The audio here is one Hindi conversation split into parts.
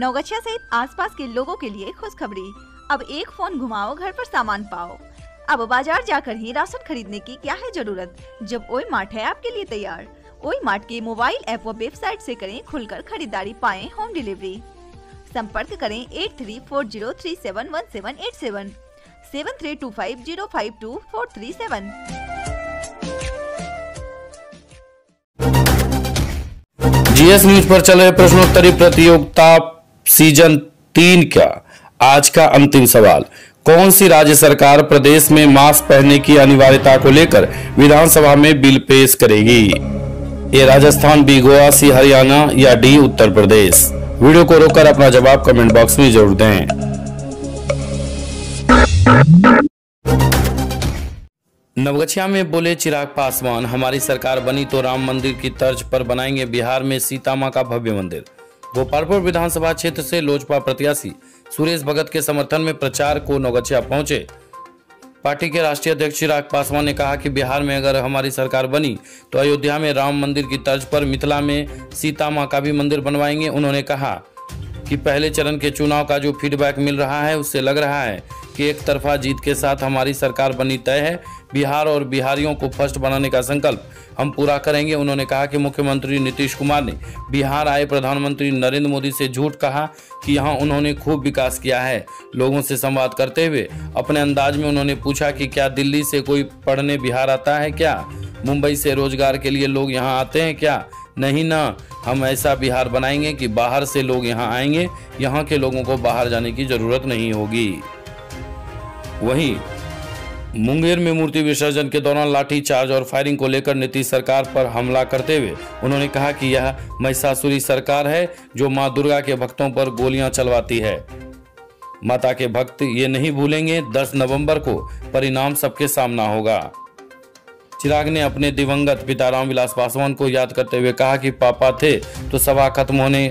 नवगछिया सहित आसपास के लोगों के लिए खुशखबरी। अब एक फ़ोन घुमाओ, घर पर सामान पाओ। अब बाज़ार जाकर ही राशन खरीदने की क्या है ज़रूरत? जब ओई मार्ट है आपके लिए तैयार। ओई मार्ट के मोबाइल ऐप व वेबसाइट से करें खुलकर खरीदारी, पाए होम डिलीवरी। संपर्क करें eight three four zero three seven one seven eight seven seven three two five zero five two four three seven GS news पर चल रहे प्रश्नोत्तरी प्रतियोगिता सीज़न तीन का आज का अंतिम सवाल। कौन सी राज्य सरकार प्रदेश में मास्क पहनने की अनिवार्यता को लेकर विधानसभा में बिल पेश करेगी? A, Rajasthan, B, Goa, C, Haryana या डी, उत्तर प्रदेश? वीडियो को रोककर अपना जवाब कमेंट बॉक्स में ज़रूर दें। नवगछिया में बोले चिराग पासवान, हमारी सरकार बनी तो राम मंदिर की तर्ज पर बनाएँगे बिहार में सीता माँ का भव्य मंदिर। गोपालपुर विधानसभा क्षेत्र से लोजपा प्रत्याशी सुरेश भगत के समर्थन में प्रचार को नवगछिया पहुँचे। पार्टी के राष्ट्रीय अध्यक्ष चिराग पासवान ने कहा कि बिहार में अगर हमारी सरकार बनी तो अयोध्या में राम मंदिर की तर्ज पर मिथिला में सीता माँ का भी मंदिर बनवाएँगे, उन्होंने कहा। कि पहले चरण के चुनाव का जो फीडबैक मिल रहा है, उससे लग रहा है कि एक तरफा जीत के साथ हमारी सरकार बनी तय है बिहार और बिहारियों को फ़र्स्ट बनाने का संकल्प हम पूरा करेंगे। उन्होंने कहा कि मुख्यमंत्री नीतीश कुमार ने बिहार आए प्रधानमंत्री नरेंद्र मोदी से झूठ कहा कि यहाँ उन्होंने खूब विकास किया है। लोगों से संवाद करते हुए अपने अंदाज में उन्होंने पूछा कि क्या दिल्ली से कोई पढ़ने बिहार आता है क्या? मुंबई से रोज़गार के लिए लोग यहाँ आते हैं क्या? नहीं ना, हम ऐसा बिहार बनाएँगे कि बाहर से लोग यहाँ आएँगे। यहाँ के लोगों को बाहर जाने की ज़रूरत नहीं होगी। वहीं मुंगेर में मूर्ति विसर्जन के दौरान लाठी चार्ज और फायरिंग को लेकर नीतीश सरकार पर हमला करते हुए उन्होंने कहा कि यह महिषासुरी सरकार है, जो माँ दुर्गा के भक्तों पर गोलियाँ चलवाती है। माता के भक्त ये नहीं भूलेंगे 10 नवंबर को परिणाम सबके सामना होगा। चिराग ने अपने दिवंगत पिता रामविलास पासवान को याद करते हुए कहा कि पापा थे तो सभा खत्म होने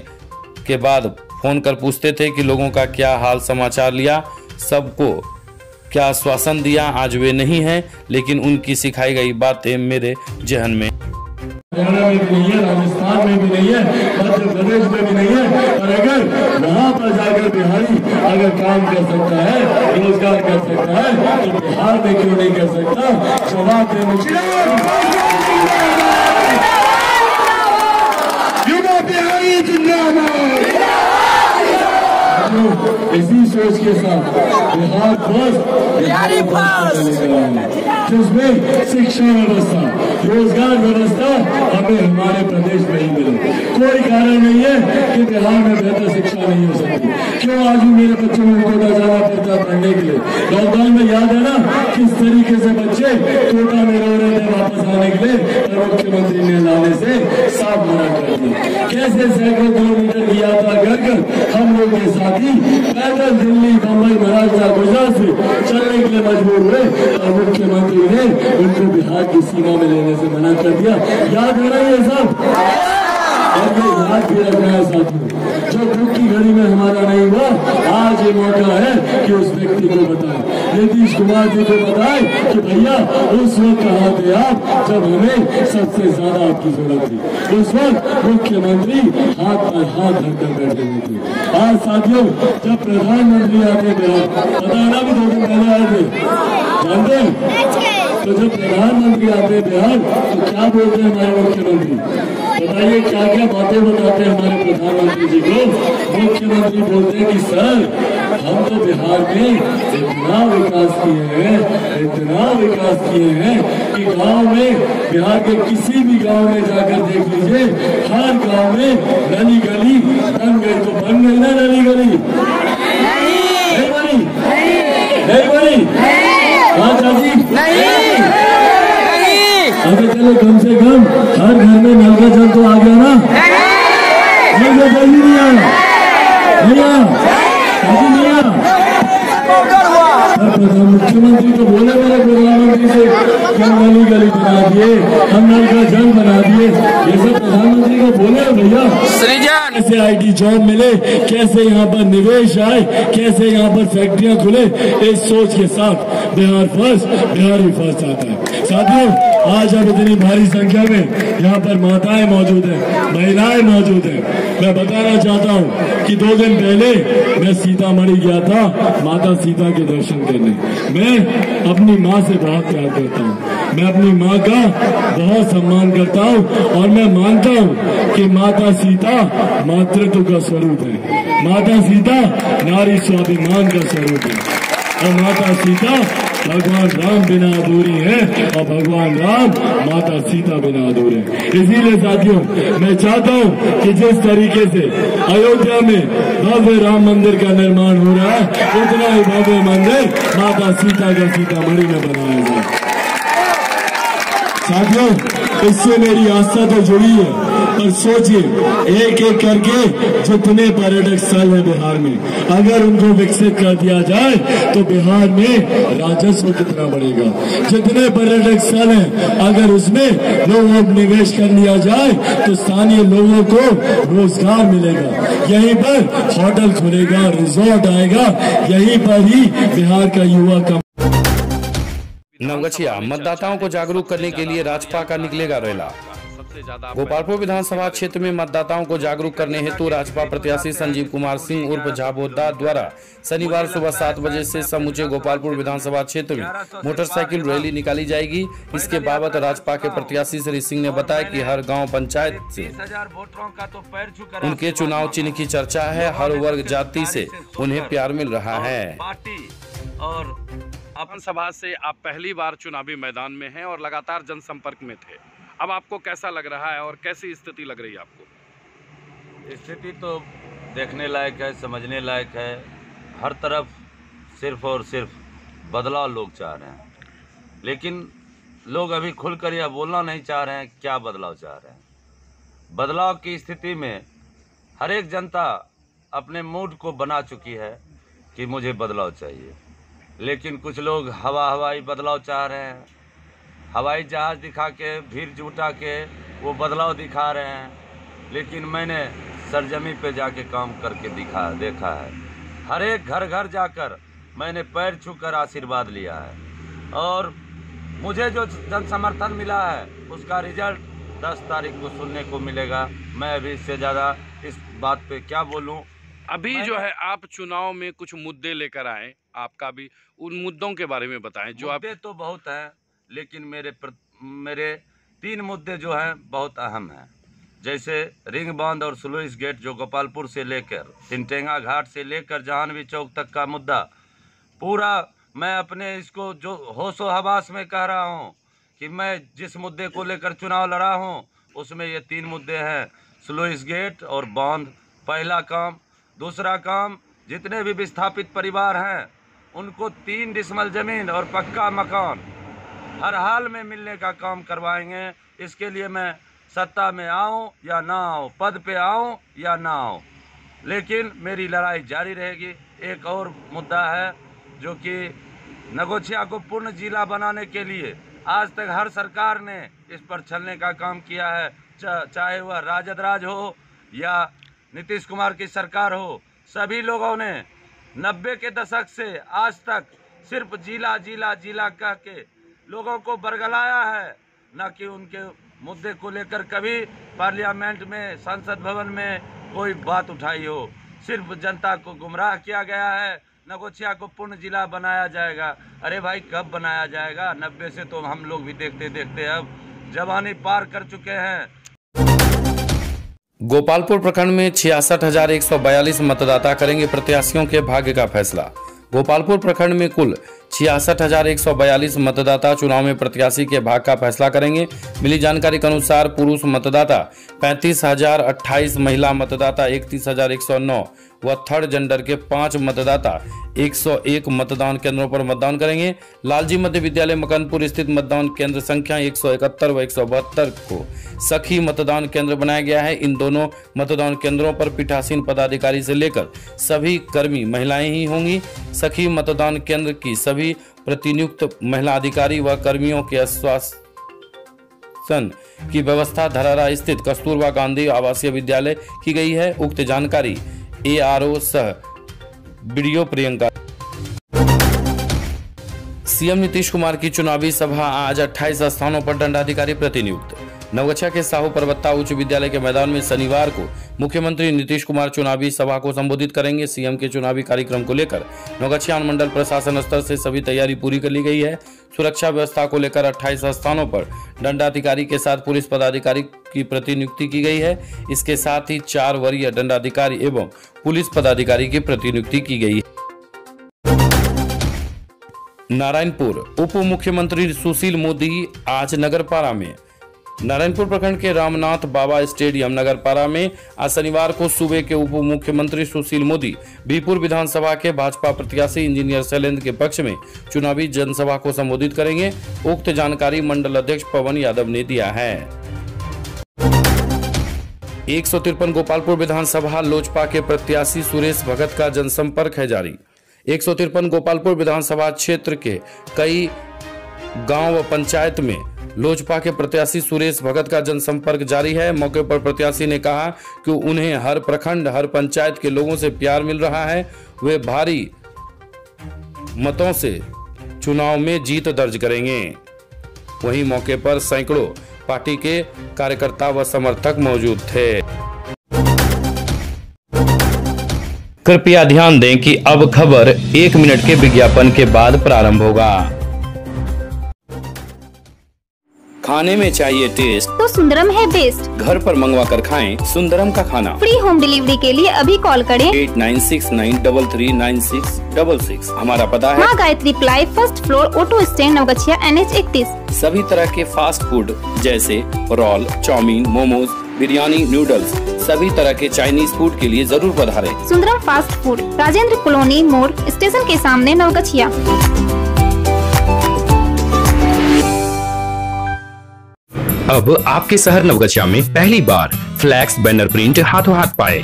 के बाद फ़ोन कर पूछते थे कि लोगों का क्या हाल समाचार लिया, सबको क्या आश्वासन दिया आज वे नहीं हैं, लेकिन उनकी सिखाई गई बातें मेरे जहन में। हरियाणा में भी नहीं है, राजस्थान में भी नहीं है, मध्य प्रदेश में भी नहीं है और अगर वहाँ पर जाकर बिहारी अगर काम कर सकता है, रोज़गार कर सकता है तो बिहार में क्यों नहीं कर सकता? जवाब दे मुझे युवा बिहारी जिंदाबाद। इसी सोच के साथ बिहार फ़र्स्ट बिहारी जिसमें शिक्षा व्यवस्था रोज़गार व्यवस्था हमें हमारे प्रदेश में ही मिले। कोई कारण नहीं है कि बिहार में बेहतर शिक्षा नहीं हो सकती। क्यों आज भी मेरे बच्चों में कोटा जाना पड़ता है पढ़ने के लिए? लॉकडाउन में याद है ना किस तरीके से बच्चे कोटा में रो रहे थे वापस आने के लिए? मुख्यमंत्री ने लाने से साफ़ मना कर दिया। कैसे सैकड़ों किलोमीटर की यात्रा कर हम लोग के साथी पैदल दिल्ली बम्बई महाराष्ट्र, गुजरात से चलने के लिए मजबूर हुए और मुख्यमंत्री ने उनको बिहार की सीमा में लेने से मना कर दिया। याद रहना ये सब। याद भी साथियों जो दुख की घड़ी में हमारा नहीं हुआ, आज ये मौका है कि उस व्यक्ति को बताए। नीतीश कुमार जी को बताए कि भैया, उस वक्त कहाँ थे आप जब हमें सबसे ज़्यादा आपकी ज़रूरत थी। उस वक्त मुख्यमंत्री हाथ पर हाथ धरकर बैठे हुए थे। आज साथियों, जब प्रधानमंत्री आते बिहार पता है ना भी दो दिन पहले आए थे। जानते हैं? तो जब प्रधानमंत्री आते बिहार तो क्या बोलते हैं हमारे मुख्यमंत्री? बताइए, क्या क्या बातें बताते हैं हमारे प्रधानमंत्री जी को मुख्यमंत्री बोलते हैं कि, सर, हम तो बिहार में इतना विकास किए हैं, इतना विकास किए हैं कि गाँव में, बिहार के किसी भी गाँव में जाकर देख लीजिए, हर गाँव में नली गली बन गई तो बन गई ना नली गली नहीं बनी नहीं बनी हाँ चाची चलो कम से कम हर घर में नल का जल तो आ गया ना। नल का जल ही नहीं आया आया मुख्यमंत्री तो बोले मेरे प्रधानमंत्री से कि हम गली गली बना दिए हम नल का जल बना दिए। ये सब प्रधानमंत्री को बोले भैया कैसे आईटी जॉब मिले कैसे यहाँ पर निवेश आए कैसे यहाँ पर फैक्ट्रियाँ खुले इस सोच के साथ बिहार फ़र्स्ट बिहार ही फ़र्स्ट आता है। साथियों आज अब इतनी भारी संख्या में यहाँ पर माताएँ मौजूद हैं, महिलाएँ मौजूद हैं। मैं बताना चाहता हूँ कि दो दिन पहले मैं सीतामढ़ी गया था माता सीता के दर्शन करने। मैं अपनी माँ से बहुत प्यार करता हूँ। मैं अपनी माँ का बहुत सम्मान करता हूँ और मैं मानता हूँ कि माता सीता मातृत्व का स्वरूप है। माता सीता नारी स्वाभिमान का स्वरूप है। और माता सीता भगवान राम बिना अधूरी है और भगवान राम माता सीता बिना अधूरे। इसीलिए साथियों, मैं चाहता हूँ कि जिस तरीके से अयोध्या में भव्य राम मंदिर का निर्माण हो रहा है, उतना ही भव्य मंदिर माता सीता का सीतामढ़ी में बनाया जाए साथियों, इससे मेरी आस्था तो जुड़ी है पर सोचिए एक एक करके जितने पर्यटक स्थल है बिहार में, अगर उनको विकसित कर दिया जाए तो बिहार में राजस्व कितना बढ़ेगा। जितने पर्यटक स्थल है, अगर उसमें लोगों को निवेश कर लिया जाए तो स्थानीय लोगों को रोज़गार मिलेगा। यहीं पर होटल खुलेगा, रिजोर्ट आएगा, यहीं पर ही बिहार का युवा कम नवगछिया, मतदाताओं को जागरूक करने के लिए राजपा का निकलेगा रैला। गोपालपुर विधानसभा क्षेत्र में मतदाताओं को जागरूक करने हेतु राजपा प्रत्याशी संजीव कुमार सिंह उर्फ़ झाबोदा द्वारा शनिवार सुबह सात बजे से समूचे गोपालपुर विधानसभा क्षेत्र में मोटरसाइकिल रैली निकाली जाएगी। इसके बाबत राजपा के प्रत्याशी श्री सिंह ने बताया की हर गाँव पंचायत से वोटरों का पैर छू कर उनके चुनाव चिन्ह की चर्चा है। हर वर्ग जाति से उन्हें प्यार मिल रहा है। और अपन सभा से आप पहली बार चुनावी मैदान में हैं और लगातार जनसंपर्क में थे। अब आपको कैसा लग रहा है और कैसी स्थिति लग रही है आपको? स्थिति तो देखने लायक है, समझने लायक है। हर तरफ़ सिर्फ़ और सिर्फ़ बदलाव लोग चाह रहे हैं। लेकिन लोग अभी खुलकर यह बोलना नहीं चाह रहे हैं, क्या बदलाव चाह रहे हैं? बदलाव की स्थिति में हर एक जनता अपने मूड को बना चुकी है कि मुझे बदलाव चाहिए। लेकिन कुछ लोग हवा हवाई बदलाव चाह रहे हैं। हवाई जहाज़ दिखा के भीड़ जुटा के वो बदलाव दिखा रहे हैं। लेकिन मैंने सरजमी पे जाके काम करके दिखा देखा है। हर एक घर घर जाकर मैंने पैर छूकर आशीर्वाद लिया है। और मुझे जो जन समर्थन मिला है उसका रिज़ल्ट दस तारीख को सुनने को मिलेगा। मैं अभी इससे ज़्यादा इस बात पे क्या बोलूँ? अभी जो है आप चुनाव में कुछ मुद्दे लेकर आए। आपका भी उन मुद्दों के बारे में बताएँ जो आप तो बहुत हैं। लेकिन मेरे प्र, मेरे तीन मुद्दे जो हैं बहुत अहम हैं। जैसे रिंग बाँध और स्लुइस गेट जो गोपालपुर से लेकर तिनटेंगा घाट से लेकर जहानवी चौक तक का मुद्दा पूरा मैं अपने इसको जो होशो हवास में कह रहा हूँ कि मैं जिस मुद्दे को लेकर चुनाव लड़ा हूँ उसमें ये तीन मुद्दे हैं स्लुइस गेट और बाँध पहला काम। दूसरा काम जितने भी विस्थापित परिवार हैं उनको तीन डिसमल ज़मीन और पक्का मकान। हर हाल में मिलने का काम करवाएँगे। इसके लिए मैं सत्ता में आऊँ या ना आऊँ, पद पे आऊँ या ना आऊँ। लेकिन मेरी लड़ाई जारी रहेगी। एक और मुद्दा है जो कि नगोछिया को पूर्ण जिला बनाने के लिए आज तक हर सरकार ने इस पर छलने का काम किया है। चाहे वह राजद राज हो या नीतीश कुमार की सरकार हो, सभी लोगों ने नब्बे के दशक से आज तक सिर्फ़ जिला जिला जिला कह के लोगों को बरगलाया है, न कि उनके मुद्दे को लेकर कभी पार्लियामेंट में, संसद भवन में कोई बात उठाई हो। सिर्फ़ जनता को गुमराह किया गया है, नगोछिया को पूर्ण जिला बनाया जाएगा। अरे भाई, कब बनाया जाएगा? नब्बे से तो हम लोग भी देखते देखते अब जवानी पार कर चुके हैं। गोपालपुर प्रखंड में छियासठ हज़ार एक सौ बयालीस मतदाता करेंगे प्रत्याशियों के भाग्य का फैसला। गोपालपुर प्रखंड में कुल छियासठ हज़ार एक सौ बयालीस मतदाता चुनाव में प्रत्याशी के भाग का फैसला करेंगे। मिली जानकारी के अनुसार पुरुष मतदाता पैंतीस हज़ार अट्ठाईस, महिला मतदाता इकतीस हज़ार एक सौ नौ व थर्ड जेंडर के पाँच मतदाता 101 मतदान केंद्रों पर मतदान करेंगे। लालजी मध्य विद्यालय मकनपुर स्थित मतदान केंद्र संख्या 171 व 172 को सखी मतदान केंद्र बनाया गया है। इन दोनों मतदान केंद्रों पर पीठासीन पदाधिकारी से लेकर सभी कर्मी महिलाएँ ही होंगी। सखी मतदान केंद्र की सभी प्रतिनियुक्त महिला अधिकारी व कर्मियों के आश्वासन की व्यवस्था धरारा स्थित कस्तूरबा गांधी आवासीय विद्यालय की गई है। उक्त जानकारी ए आर ओ सह वीडियो प्रियंका। सीएम नीतीश कुमार की चुनावी सभा आज 28 स्थानों पर दंडाधिकारी प्रतिनियुक्त। नवगछिया के साहू पर्वत्ता उच्च विद्यालय के मैदान में शनिवार को मुख्यमंत्री नीतीश कुमार चुनावी सभा को संबोधित करेंगे। सीएम के चुनावी कार्यक्रम को लेकर नवगछिया अनुमंडल प्रशासन स्तर से सभी तैयारी पूरी कर ली गई है। सुरक्षा व्यवस्था को लेकर 28 स्थानों पर दंडाधिकारी के साथ पुलिस पदाधिकारी की प्रतिनियुक्ति की गई है। इसके साथ ही चार वरीय दंडाधिकारी एवं पुलिस पदाधिकारी की प्रतिनियुक्ति की गई। है नारायणपुर, उप मुख्यमंत्री सुशील मोदी आज नगरपारा में नारायणपुर प्रखंड के रामनाथ बाबा स्टेडियम नगरपारा में आज शनिवार को सूबे के उप मुख्यमंत्री सुशील मोदी बीपुर विधानसभा के भाजपा प्रत्याशी इंजीनियर शैलेंद्र के पक्ष में चुनावी जनसभा को संबोधित करेंगे। उक्त जानकारी मंडल अध्यक्ष पवन यादव ने दिया है। एक सौ तिरपन गोपालपुर विधानसभा लोजपा के प्रत्याशी सुरेश भगत का जनसंपर्क है जारी। एक सौ तिरपन गोपालपुर विधानसभा क्षेत्र के कई गाँव व पंचायत में लोजपा के प्रत्याशी सुरेश भगत का जनसंपर्क जारी है। मौके पर प्रत्याशी ने कहा कि उन्हें हर प्रखंड, हर पंचायत के लोगों से प्यार मिल रहा है। वे भारी मतों से चुनाव में जीत दर्ज करेंगे। वहीं मौके पर सैकड़ों पार्टी के कार्यकर्ता व समर्थक मौजूद थे। कृपया ध्यान दें कि अब खबर एक मिनट के विज्ञापन के बाद प्रारंभ होगा। खाने में चाहिए टेस्ट तो सुंदरम है बेस्ट घर पर मंगवा कर खाएँ सुंदरम का खाना। फ्री होम डिलीवरी के लिए अभी कॉल करें। Eight nine six nine double three nine six double six हमारा पता है Maa Gayatri ply first floor auto stand Navgachhia N H इकतीस। सभी तरह के फास्ट फ़ूड जैसे roll chowmein momos biryani noodles सभी तरह के चाइनीज़ फ़ूड के लिए ज़रूर पधारें। Sundaram fast food Rajendra colony मोड़ स्टेशन के सामने नवगछिया। अब आपके शहर नवगछिया में पहली बार फ्लैक्स बैनर प्रिंट हाथों हाथ पाए।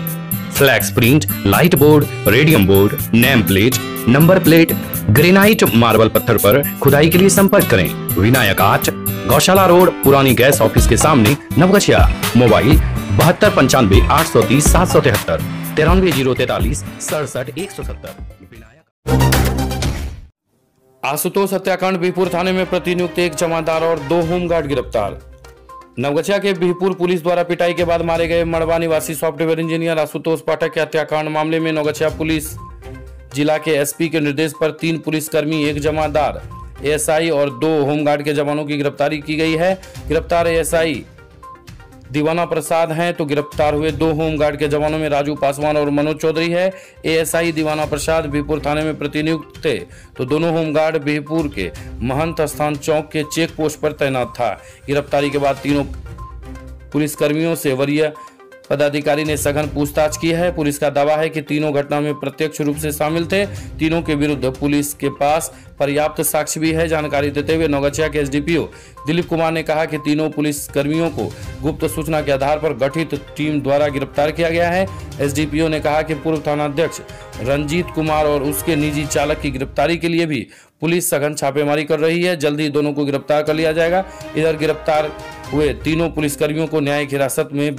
Flex print, light board, radium board, name plate, number plate, granite marble पत्थर पर खुदाई के लिए संपर्क करें। विनायक आर्ट गौशाला रोड, पुरानी गैस ऑफ़िस के सामने नवगछिया। मोबाइल बहत्तर पंचानवे आठ सौ तीस सात सौ तिहत्तर, तिरानवे ज़ीरो तैतालीस सड़सठ एक सौ सत्तर। आशुतोष हत्याकांड बिहपुर थाने में प्रतिनियुक्त एक जमादार और दो होमगार्ड गिरफ़्तार। नवगछिया के बिहपुर पुलिस द्वारा पिटाई के बाद मारे गए मड़वा निवासी सॉफ्टवेयर इंजीनियर आशुतोष पाठक के हत्याकांड मामले में नवगछिया पुलिस जिला के एसपी के निर्देश पर तीन पुलिसकर्मी, एक जमादार, एएसआई और दो होमगार्ड के जवानों की गिरफ्तारी की गई है। गिरफ़्तार एएसआई दीवाना प्रसाद हैं तो गिरफ़्तार हुए दो होमगार्ड के जवानों में राजू पासवान और मनोज चौधरी है। एएसआई दीवाना प्रसाद बिहपुर थाने में प्रतिनियुक्त थे तो दोनों होमगार्ड बिहपुर के महंत स्थान चौक के चेक पोस्ट पर तैनात था। गिरफ्तारी के बाद तीनों पुलिसकर्मियों से वरीय पदाधिकारी ने सघन पूछताछ की है। पुलिस का दावा है कि तीनों घटना में प्रत्यक्ष रूप से शामिल थे। तीनों के विरुद्ध पुलिस के पास पर्याप्त साक्ष्य भी है। जानकारी देते हुए नौगछिया के एसडीपीओ दिलीप कुमार ने कहा कि तीनों पुलिस कर्मियों को गुप्त सूचना के आधार पर गठित टीम द्वारा गिरफ़्तार किया गया है। एसडीपीओ ने कहा कि पूर्व थानाध्यक्ष रंजीत कुमार और उसके निजी चालक की गिरफ्तारी के लिए भी पुलिस सघन छापेमारी कर रही है। जल्द ही दोनों को गिरफ़्तार कर लिया जाएगा। इधर गिरफ़्तार हुए तीनों पुलिसकर्मियों को न्यायिक हिरासत में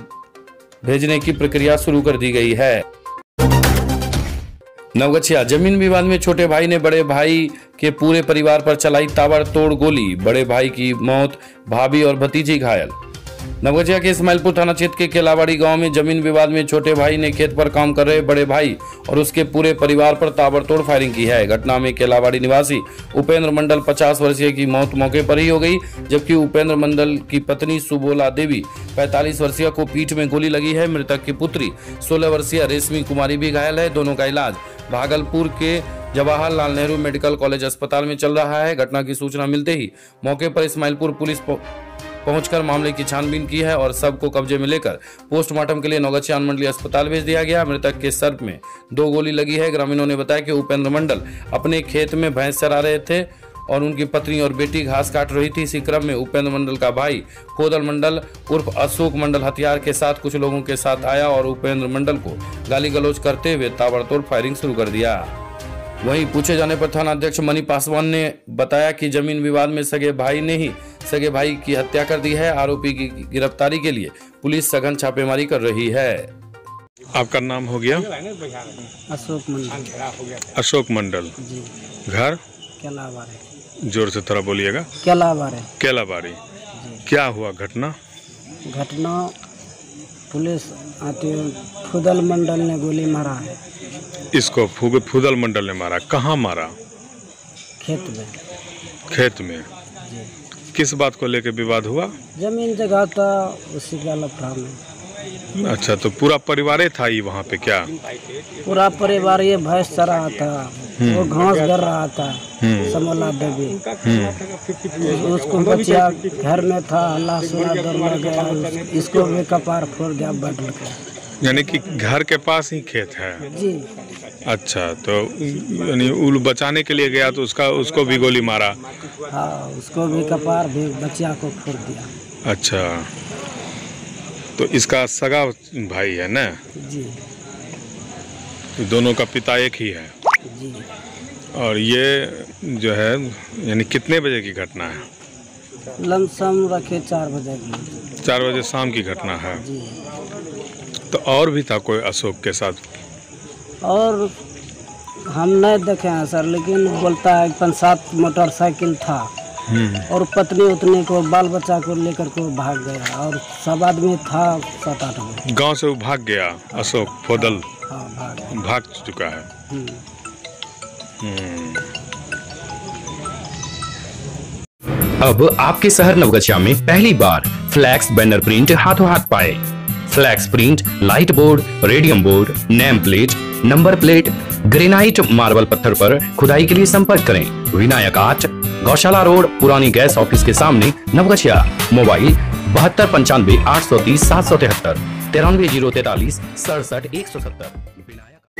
भेजने की प्रक्रिया शुरू कर दी गई है। नवगछिया, ज़मीन विवाद में छोटे भाई ने बड़े भाई के पूरे परिवार पर चलाई ताबड़तोड़ गोली। बड़े भाई की मौत, भाभी और भतीजी घायल। नवगछिया के इस्माइलपुर थाना क्षेत्र के केलावाड़ी गाँव में ज़मीन विवाद में छोटे भाई ने खेत पर काम कर रहे बड़े भाई और उसके पूरे परिवार पर ताबड़तोड़ फायरिंग की है। घटना में केलावाड़ी निवासी उपेंद्र मंडल 50 वर्षीय की मौत मौके पर ही हो गई, जबकि उपेंद्र मंडल की पत्नी सुबोला देवी 45 वर्षीय को पीठ में गोली लगी है। मृतक की पुत्री 16 वर्षीय रेशमी कुमारी भी घायल है। दोनों का इलाज भागलपुर के जवाहरलाल नेहरू मेडिकल कॉलेज अस्पताल में चल रहा है। घटना की सूचना मिलते ही मौके पर इस्माइलपुर पुलिस पहुंचकर मामले की छानबीन की है और सबको कब्जे में लेकर पोस्टमार्टम के लिए नौगछिया अनुमंडलीय अस्पताल भेज दिया गया। मृतक के सर में दो गोली लगी है। ग्रामीणों ने बताया कि उपेंद्र मंडल अपने खेत में भैंस चरा रहे थे और उनकी पत्नी और बेटी घास काट रही थी। इसी क्रम में उपेंद्र मंडल का भाई कोदल मंडल, उर्फ़ अशोक मंडल हथियार के साथ कुछ लोगों के साथ आया और उपेंद्र मंडल को गाली गलौज करते हुए ताबड़तोड़ फायरिंग शुरू कर दिया। वहीं पूछे जाने पर थाना अध्यक्ष मनी पासवान ने बताया कि ज़मीन विवाद में सगे भाई ने ही सगे भाई की हत्या कर दी है आरोपी की गिरफ्तारी के लिए। पुलिस सघन छापेमारी कर रही है। आपका नाम हो गया? अशोक मंडल। अशोक मंडल। घर? ज़ोर से थोड़ा बोलिएगा। केला बारे क्या हुआ घटना? घटना पुलिस आती फुदल मंडल ने गोली मारा है। इसको फुदल मंडल ने मारा। कहाँ मारा? खेत में। खेत में। किस बात को लेकर विवाद हुआ? ज़मीन जगह था उसी का लफड़ा में अच्छा तो पूरा परिवार था ही वहाँ पे क्या? पूरा परिवार ये भैंस चरा था वो घास कर रहा था हम्म। समोला देवी। हम्म। उसको बच्चा घर में था अल्लाह सुना डर गया इसको भी कपार फोड़ गया बदल के यानी कि घर के पास ही खेत है। जी। अच्छा तो यानी उल बचाने के लिए गया तो उसका उसको भी गोली मारा? हाँ उसको भी कपार भी बच्चा को फोड़ दिया। अच्छा। तो इसका सगा भाई है ना? जी। तो दोनों का पिता एक ही है? जी। और ये जो है यानी कितने बजे की घटना है? लमसम रखे चार बजे की। चार बजे शाम की घटना है। जी। तो और भी था कोई अशोक के साथ? और हम नहीं देखे हैं सर लेकिन बोलता है पाँच सात मोटरसाइकिल था। हम्म। और पत्नी उतनी को बाल बच्चा को लेकर को भाग गया। और सब आदमी था सात आठ गो। गाँव से वो भाग गया अशोक फोदल। हाँ भाग भाग चुका है। हम्म। हम्म। अब आपके शहर नवगछिया में पहली बार फ्लैक्स बैनर प्रिंट हाथों हाथ पाए। Flex print, light board, radium board, name plate, number plate, granite marble पत्थर पर खुदाई के लिए संपर्क करें। विनायक आर्ट गौशाला रोड, पुरानी गैस ऑफ़िस के सामने, नवगछिया, मोबाइल बहत्तर पंचानवे आठ सौ तीस सात सौ तिहत्तर, तिरानवे ज़ीरो तैतालीस सड़सठ एक सौ सत्तर।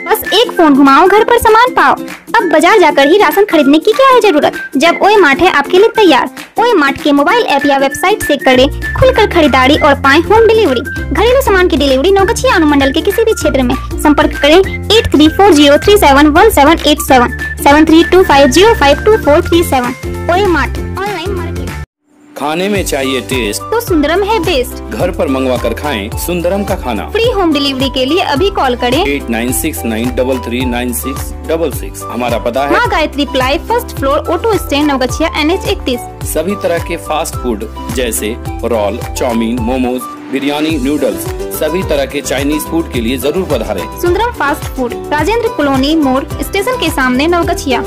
बस एक फ़ोन घुमाओ, घर पर सामान पाओ। अब बाज़ार जाकर ही राशन खरीदने की क्या है ज़रूरत? जब ओए मार्ट है आपके लिए तैयार। ओए मार्ट के मोबाइल ऐप या वेबसाइट से करें खुलकर खरीदारी और पाए होम डिलीवरी। घरेलू सामान की डिलीवरी नौगछिया अनुमंडल के किसी भी क्षेत्र में। संपर्क करें eight three four zero three seven one seven eight seven. Seven three two five zero five two four three seven. ओए मार्ट, ऑनलाइन मार्केट। खाने में चाहिए टेस्ट तो सुंदरम है बेस्ट। घर पर मंगवा कर खाएँ सुंदरम का खाना। फ्री होम डिलीवरी के लिए अभी कॉल करें। Eight nine six nine double three nine six double six. हमारा पता है। Maa Gayatri ply first floor auto stand Navgachhia N H इकतीस। सभी तरह के फास्ट फ़ूड जैसे roll chowmein momos biryani noodles सभी तरह के चाइनीज़ फ़ूड के लिए ज़रूर पधारें। Sundaram fast food Rajendra colony मोड़ स्टेशन के सामने नवगछिया।